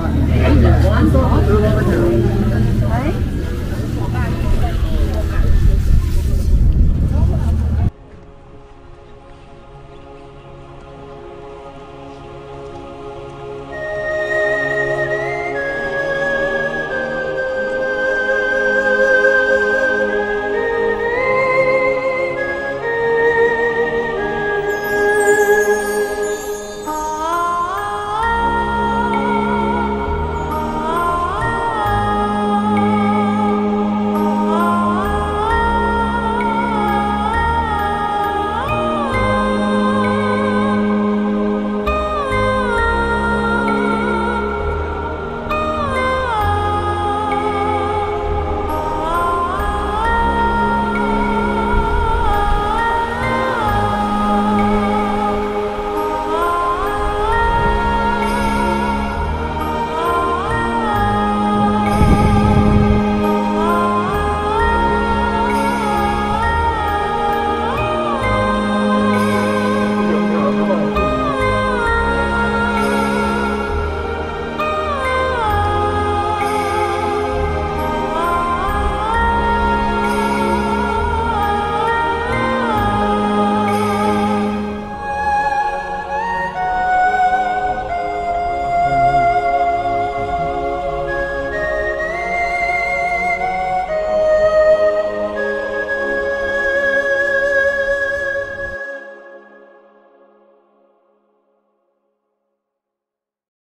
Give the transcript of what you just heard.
One.